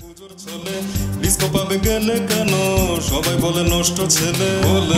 পুজোর ছোলে। ডিস্কো পাবে গেলে কেন? সবাই বলে নষ্ট ছেলে।